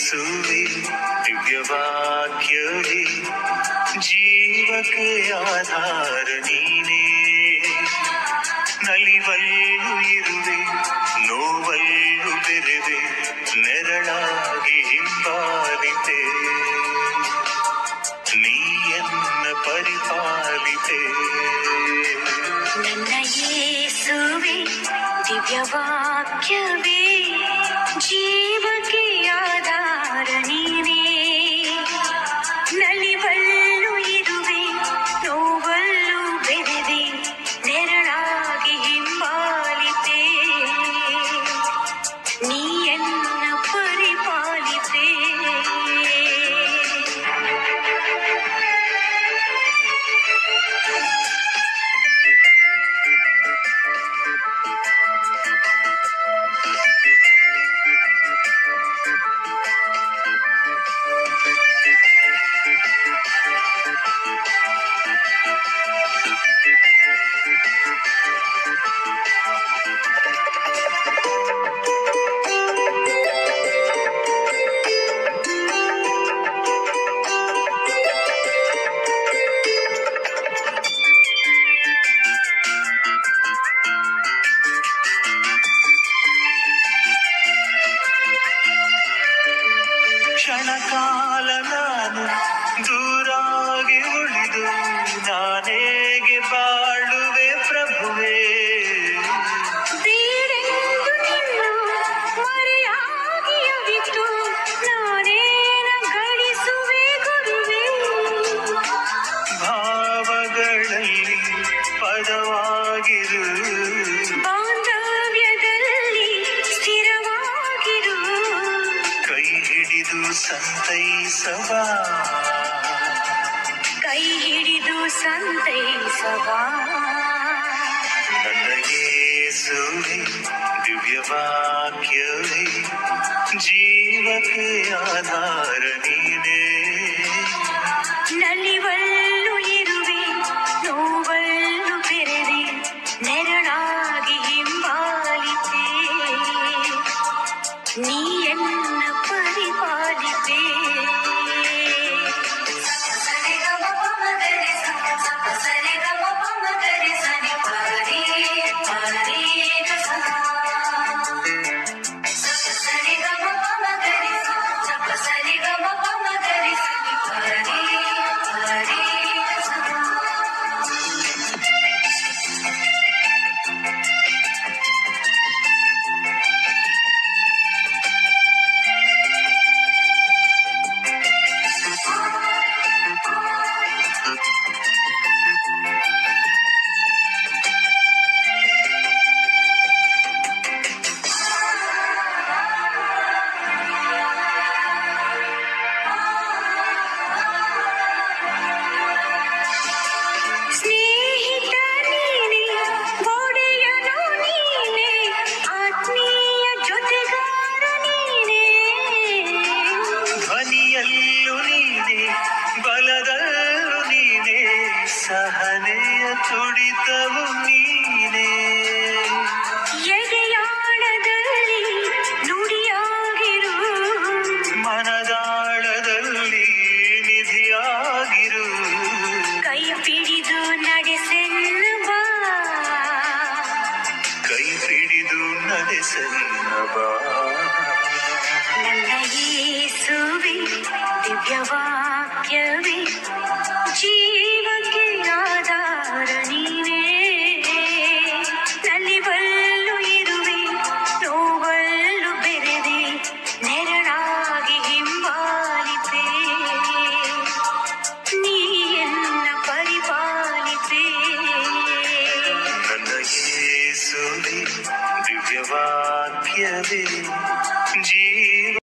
ಯೇಸುವೆ ದಿವ್ಯವಾಕ್ಯವೇ ಜೀವಕ್ಕೆ ಆಧಾರ ನೀನೇ. ನಲಿವಲ್ಲು ಇರುವೆ, ನೋವಲ್ಲು ಬೆರೆವೆ, ನೆರಳಾಗಿ ಹಿಂಬಾಲಿತೆ. ನೀಯನ್ನ ಪರಿಪಾಲಿತೆ. ನನ್ನ ಯೇಸುವೆ, ದಿವ್ಯವಾಕ್ಯವೇ ಜೀವಕ್ಕೆ ನಲಿವಲ್ಲು ಇರುವೆ ನೋವಲ್ಲು ಬೆರೆದೆ ನೆರಳಾಗಿ ಹಿಂಬಾಲಿತೆ. ನೀಯನ್ನ ಕ್ಷಣ ಕಾಲ ನಾನು ದೂರಾಗಿ ಉಳಿದು ನಾನೇಗೆ ಬಾಳುವೆ ಪ್ರಭುವೇ? ಭಾವಗಳಲ್ಲಿ ಪದವಾಗಿರು ಸಂತೈಸವ ಕೈ ಹಿಡಿದು ಸಂತೈಸವ ನನ್ನ ಯೇಸುವೆ ದಿವ್ಯವಾಕ್ಯವೇ ಜೀವಕ್ಕೆ ಆಧಾರ ನೀನೇ ನಲಿವಲ್ಲು ಇರುವೆ ನೋವಲ್ಲು ಬೆರೆದೆ ನೆರಳಾಗಿ ಹಿಂಬಾಲಿತೆ ನೀಯನ್ನ ಸಹನೆಯ ತುಡಿತವು ನೀನೆ. ಎದೆಯಾಳದಲ್ಲಿ ನುಡಿಯಾಗಿರು. ಮನದಾಳದಲ್ಲಿ ನಿಧಿಯಾಗಿರು. ಕೈ ಪಿಡಿದು ನಡೆಸೆನ್ನುವ ಕೈ ಹಿಡಿದು ನಡೆಸನ್ನಬ ನನ್ನ ಯೇಸುವೆ ದಿವ್ಯವಾಕ್ಯವೇ ದಿವ್ಯವಾಕ್ಯವೇ ಜೀವ